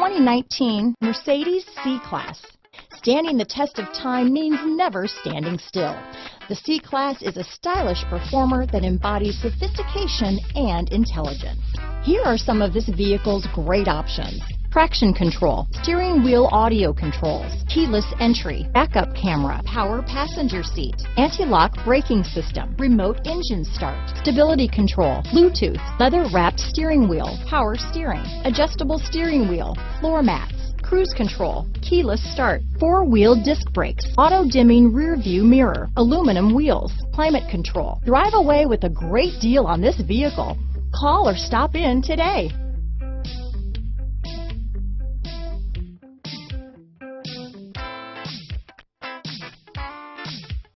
2019 Mercedes C-Class. Standing the test of time means never standing still. The C-Class is a stylish performer that embodies sophistication and intelligence. Here are some of this vehicle's great options. Traction control, steering wheel audio controls, keyless entry, backup camera, power passenger seat, anti-lock braking system, remote engine start, stability control, Bluetooth, leather wrapped steering wheel, power steering, adjustable steering wheel, floor mats, cruise control, keyless start, four-wheel disc brakes, auto-dimming rear view mirror, aluminum wheels, climate control. Drive away with a great deal on this vehicle. Call or stop in today.